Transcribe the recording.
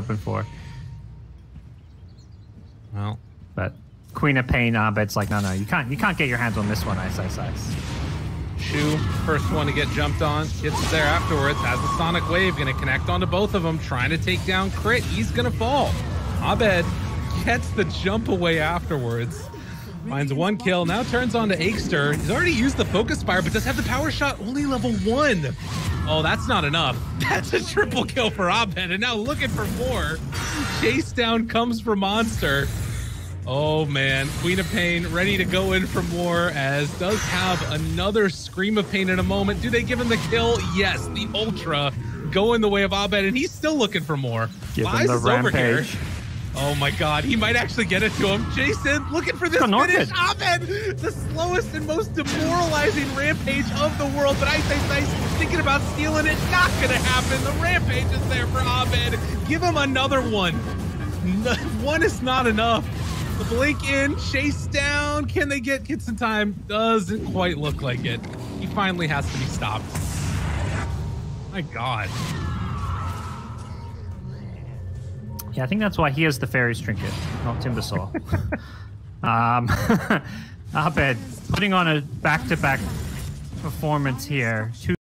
hoping for. Well, But Queen of Pain, Abed's like, no, no, you can't, you can't get your hands on this one, iceiceice. Shu, first one to get jumped on, gets there afterwards, has the Sonic Wave, gonna connect onto both of them, trying to take down Crit. He's gonna fall. Abed gets the jump away afterwards. Finds one kill, now turns on to Akester. He's already used the Focus Fire, but does have the power shot only level one. Oh, that's not enough. That's a triple kill for Abed, and now looking for more. Chase down comes for Monster. Oh man, Queen of Pain ready to go in for more as does have another Scream of Pain in a moment. Do they give him the kill? Yes, the Ultra going the way of Abed, and he's still looking for more. Give him Lies the is over here. Oh my god, he might actually get it to him. Jason looking for this finish. Abed, the slowest and most demoralizing rampage of the world. But iceiceice thinking about stealing it. Not gonna happen. The rampage is there for Abed. Give him another one. One is not enough. The blink in, chase down. Can they get get some time? Doesn't quite look like it. He finally has to be stopped. My god. Yeah, I think that's why he has the fairy's trinket, not Timbersaw. um, Abed putting on a back-to-back performance here. Two